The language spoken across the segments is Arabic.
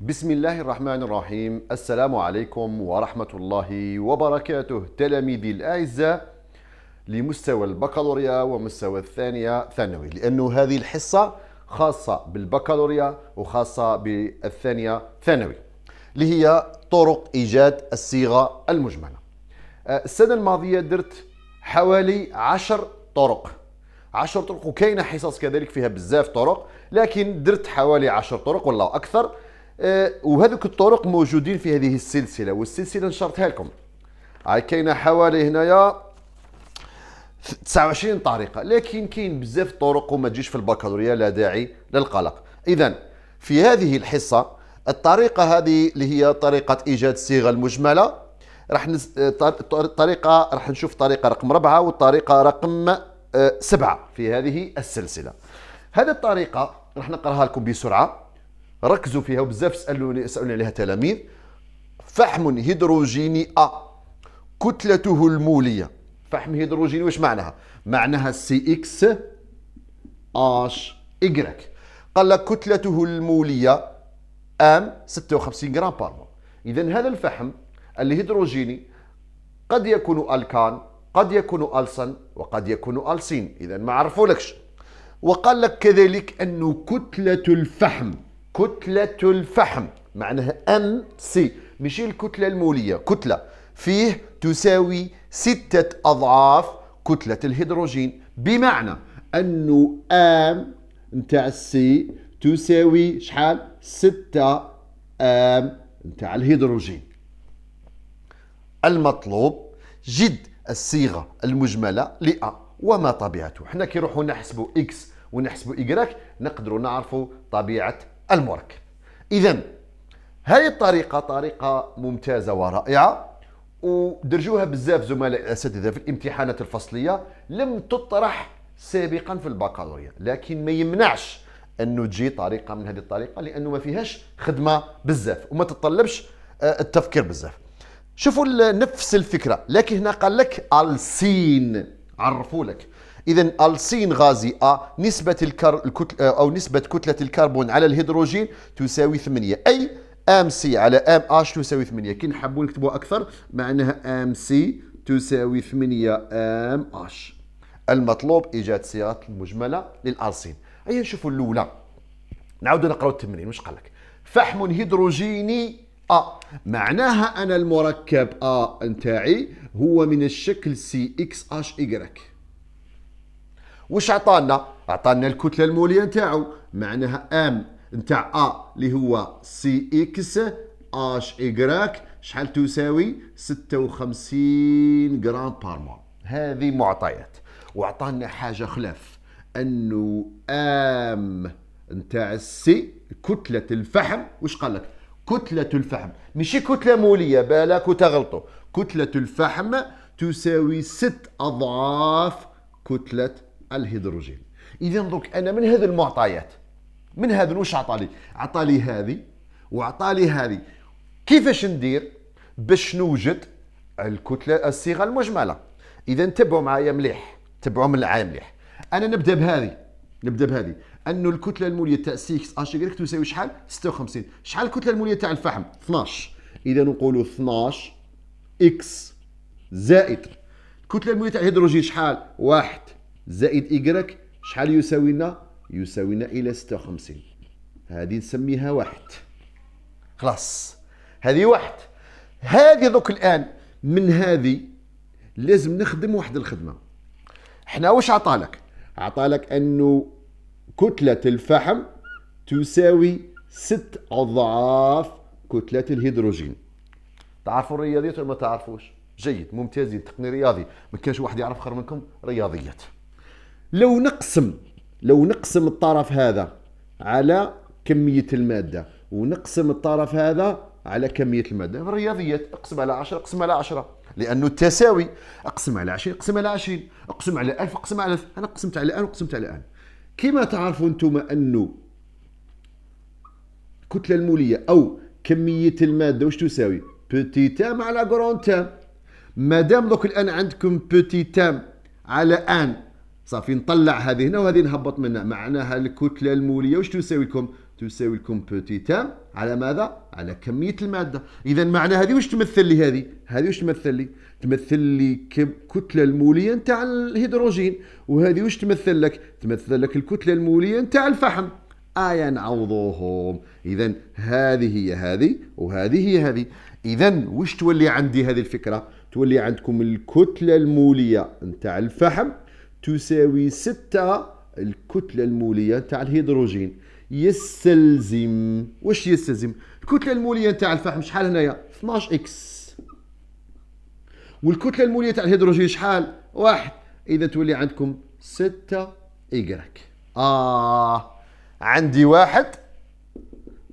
بسم الله الرحمن الرحيم. السلام عليكم ورحمة الله وبركاته. تلاميذي الأعزاء لمستوى البكالوريا ومستوى الثانية ثانوي لأنه هذه الحصة خاصة بالبكالوريا وخاصة بالثانية ثانوي اللي هي طرق إيجاد الصيغة المجملة. آه، السنة الماضية درت حوالي عشر طرق. عشر طرق وكاينة حصص كذلك فيها بزاف طرق لكن درت حوالي عشر طرق ولا أكثر. وهذوك الطرق موجودين في هذه السلسلة والسلسلة نشرتها لكم. هاي كاينة حوالي هنايا 29 طريقة لكن كاين بزاف طرق وما تجيش في البكالوريا لا داعي للقلق اذا في هذه الحصة الطريقة هذه اللي هي طريقة إيجاد الصيغه المجملة راح نس... طريقة راح نشوف طريقة رقم أربعة والطريقة رقم آه، سبعة في هذه السلسلة. هذه الطريقة راح نقراها لكم بسرعة. ركزوا فيها وبزاف سالوني سالوني عليها تلاميذ. فحم هيدروجيني A كتلته المولية. فحم هيدروجيني واش معناها؟ معناها C x H i grec قال لك كتلته المولية M 56 gramme par اذا هذا الفحم الهيدروجيني قد يكون ألكان قد يكون ألسن وقد يكون ألسين. اذا ما عرفولكش. وقال لك كذلك أنه كتلة الفحم كتلة الفحم معناها m C. ماشي الكتلة المولية كتلة. فيه تساوي ستة أضعاف كتلة الهيدروجين. بمعنى أنه m نتاع ال C تساوي شحال؟ ستة m نتاع الهيدروجين. المطلوب جد الصيغة المجملة ل A وما طبيعته. حنا كي نروحوا نحسبوا x ونحسبوا إيكغيك نقدروا نعرفوا طبيعة المركب. إذا هذه الطريقة طريقة ممتازة ورائعة ودرجوها بزاف زملاء الاساتذه في الامتحانات الفصلية لم تطرح سابقا في البكالوريا لكن ما يمنعش انه تجي طريقة من هذه الطريقة لأنه ما فيهاش خدمة بزاف وما تتطلبش آه، التفكير بزاف. شوفوا نفس الفكرة لكن هنا قال لك ألسين عرفوا لك. اذا ألسين غازي A نسبة الكر... الكتل... أو نسبة كتلة الكربون على الهيدروجين تساوي 8 أي m C على m H تساوي 8 كي نحبوا نكتبوا أكثر؟ معناها m C تساوي 8 m H. المطلوب إيجاد صيغه المجملة للألسين A نشوفوا الأولى. نعاودوا نقراو التمرين. واش قال لك؟ فحم هيدروجيني A. معناها أنا المركب A نتاعي هو من الشكل C x H i grec واش عطانا؟ عطانا الكتلة المولية نتاعو معناها M نتاع A اللي هو C x H i grec شحال تساوي؟ 56 gramme par mole هذه معطيات. وعطانا حاجة خلاف أنه آم نتاع السي كتلة الفحم واش قال لك؟ كتلة الفحم. ماشي كتلة مولية بالك وتغلطوا. كتلة الفحم تساوي ست أضعاف كتلة الهيدروجين. اذا دوك أنا من هذه المعطيات من هذا واش عطالي؟ عطالي هذه وعطالي هذه. كيفاش ندير باش نوجد الكتلة الصيغة المجملة؟ اذا تبعوا معايا مليح تبعوا من العام مليح. أنا نبدأ بهذه نبدأ بهذه. انه الكتلة المولية تاع C x H تساوي شحال؟ 56 شحال الكتلة المولية تاع الفحم؟ 12 اذا نقولوا 12 x زائد. الكتلة المولية تاع الهيدروجين شحال؟ 1 زائد ايكغيك شحال يساوي لنا يساوينا إلى 56 هذه نسميها واحد. خلاص. هذه واحد. هذه دوك الآن من هذه لازم نخدم واحد الخدمة. إحنا واش عطالك عطالك أنه كتلة الفحم تساوي ست أضعاف كتلة الهيدروجين. تعرفوا الرياضيات ولا ما تعرفوش؟ جيد ممتازين تقني رياضي. ما كانش واحد يعرف خير منكم؟ رياضيات. لو نقسم لو نقسم الطرف هذا على كمية المادة ونقسم الطرف هذا على كمية المادة الرياضيات اقسم على 10 اقسم على 10 لأنه التساوي اقسم على 20 اقسم على 20 اقسم على 1000 اقسم على 1000 أنا قسمت على الآن وقسمت على الآن كما تعرفوا أنتم أنه الكتلة المولية أو كمية المادة واش تساوي؟ بوتي تام على غرون تام ما دام دوك الآن عندكم petit m على أن صافي نطلع هذه هنا وهذه نهبط منها معناها الكتلة المولية واش تساوي لكم تساوي لكم petit m على ماذا؟ على كمية المادة إذا معنى هذه واش تمثل لي هذه؟ هذه واش تمثل لي؟ تمثل لي الكتلة المولية نتاع الهيدروجين وهذه واش تمثل لك؟ تمثل لك الكتلة المولية نتاع الفحم آية نعوضوهم إذا هذه هي هذه وهذه هي هذه إذا واش تولي عندي هذه الفكرة؟ تولي عندكم الكتلة المولية نتاع الفحم تساوي ستة الكتلة المولية نتاع الهيدروجين. يستلزم واش يستلزم؟ الكتلة المولية نتاع الفحم شحال هنايا؟ 12 x. والكتلة المولية تاع الهيدروجين شحال؟ واحد. إذا تولي عندكم 6 إيكغيك آه عندي واحد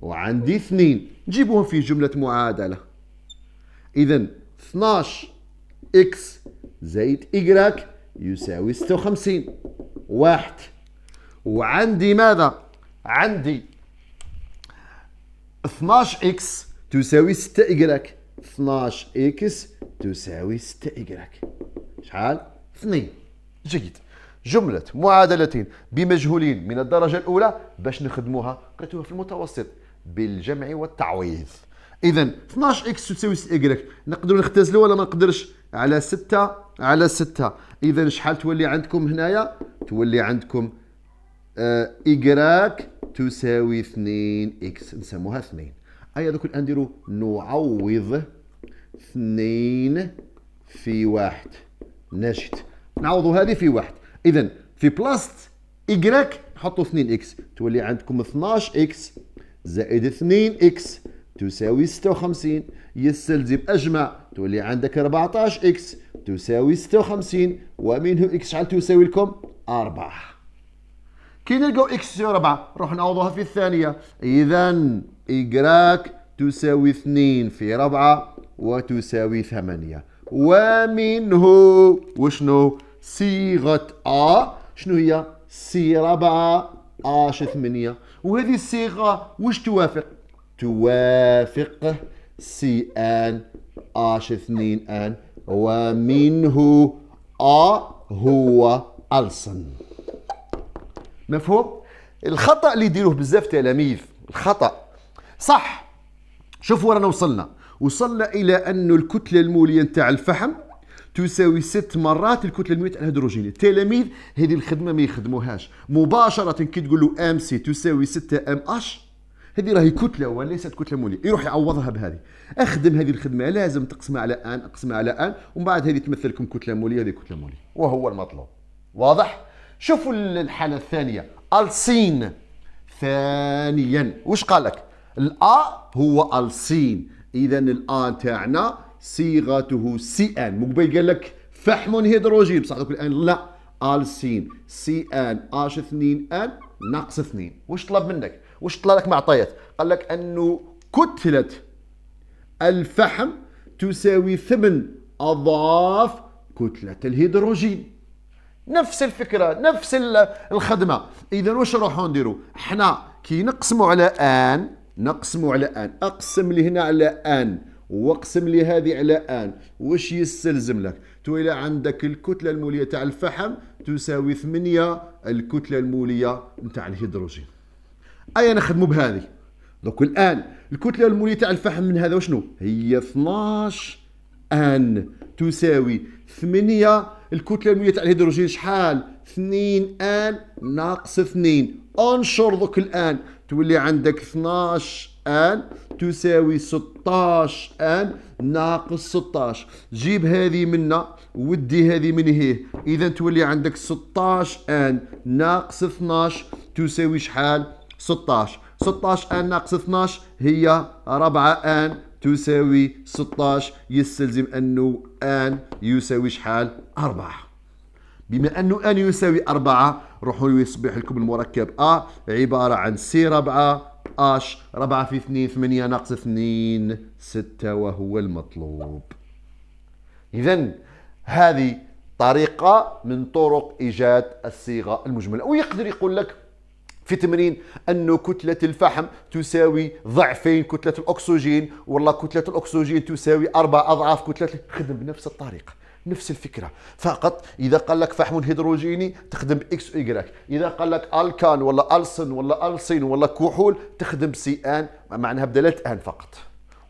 وعندي اثنين. نجيبوهم في جملة معادلة. إذا 12 x زائد i grec يساوي 56 واحد. وعندي ماذا؟ عندي 12 x تساوي 6 i grec 12 x تساوي 6 i grec شحال؟ 2 جيد. جملة معادلتين بمجهولين من الدرجة الأولى باش نخدموها قريتوها في المتوسط بالجمع والتعويض. إذا 12 إكس تساوي 6 إيكغيك نقدروا نختزلوا ولا ما نقدرش؟ على 6 على 6 إذا شحال تولي عندكم هنايا؟ تولي عندكم y تساوي 2 x. نسموها 2 أي دوك نديرو نعوض 2 في واحد. نجي نعوضوا هذه في واحد. اذا في بلاصه y نحطوا 2 x. تولي عندكم 12 إكس زائد 2 إكس. تساوي 56 يستلزم أجمع. تولي عندك 14 x. تساوي 56 ومنه x شحال تساوي لكم؟ 4 كي نلقاو x تساوي 4 نروح نعوضوها في الثانية. اذا إيكغيك تساوي 2 في 4 وتساوي 8 ومنه وشنو؟ صيغة A شنو هي؟ C 4 H 8 وهذه الصيغة وش توافق؟ توافق سي ان آش 2 آن. ومنه A هو alcène. مفهوم؟ الخطأ اللي يديروه بزاف تلاميذ الخطأ. صح. شوفوا رانا وصلنا. وصلنا إلى انه الكتلة المولية نتاع الفحم تساوي ست مرات الكتلة المولية الهيدروجين التلاميذ هذه الخدمة ما يخدموهاش. مباشرة كي تقول له m C تساوي 6 m H هذه راهي كتلة وليست كتلة مولية. يروح يعوضها بهذه. أخدم هذه الخدمة لازم تقسمها على n أقسمها على n ومن بعد هذه تمثل لكم كتلة مولية هذه كتلة مولية. وهو المطلوب. واضح؟ شوفوا الحالة الثانية. ألسين. ثانيا. وش قال لك؟ الأ هو ألسين. إذا الآن تاعنا صيغته سي ان مو قال لك فحم هيدروجين. بصح دوك الآن لا. ألسين. سي ان آش 2 آن. ناقص 2 واش طلب منك؟ واش طلب لك معطيات؟ قال لك أنه كتلة الفحم تساوي ثمن اضعاف كتلة الهيدروجين. نفس الفكرة نفس الخدمة. إذا واش نروحو نديرو؟ حنا كي نقسموا على آن نقسموا على آن. أقسم لي هنا على آن. واقسم لي هذه على آن. واش يستلزم لك؟ تولي عندك الكتلة المولية تاع الفحم تساوي 8 الكتلة المولية نتاع الهيدروجين. أي نخدموا بهذه؟ دوك الآن الكتلة المولية تاع الفحم من هذا وشنو؟ هي 12 آن. تساوي 8 الكتلة المولية تاع الهيدروجين. شحال؟ 2 آن ناقص 2 أنشر دوك الآن. تولي عندك 12 آن تساوي 16 آن ناقص 16 جيب هذه منا ودي هذه من هي. إذا تولي عندك 16 آن ناقص 12 تساوي شحال؟ 16 16 آن ناقص 12 هي 4 آن تساوي 16 يستلزم أنه آن يساوي شحال؟ 4 بما أنه أن يساوي أربعة روحوا يصبح لكم المركب أ عبارة عن سي ربعة اش ربعة في اثنين ثمانية ناقص اثنين ستة وهو المطلوب. إذا هذه طريقة من طرق إيجاد الصيغة المجملة. ويقدر يقول لك في تمرين أن كتلة الفحم تساوي ضعفين كتلة الأكسجين. والله كتلة الأكسجين تساوي أربع أضعاف كتلة خدم بنفس الطريقة. نفس الفكرة. فقط إذا قال لك فحم هيدروجيني تخدم إكس وايكغيك إذا قال لك alcane ولا alcène ولا alcyne ولا كحول تخدم C n معناها بدلاله n فقط.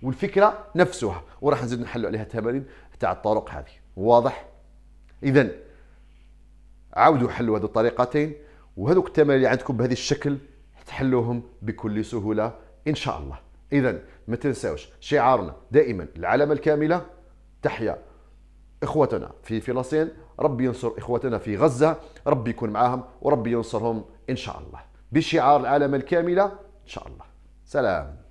والفكرة نفسها وراح نزيد نحلوا عليها تمارين تاع الطرق هذه. واضح؟ اذا عاودوا حلوا هذه الطريقتين وهذوك التمارين اللي عندكم بهذا الشكل تحلوهم بكل سهولة إن شاء الله. اذا ما تنساوش شعارنا دائما العلامة الكاملة. تحيا إخوتنا في فلسطين ربي ينصر إخوتنا في غزة ربي يكون معاهم وربي ينصرهم إن شاء الله. بشعار العالم الكاملة إن شاء الله. سلام.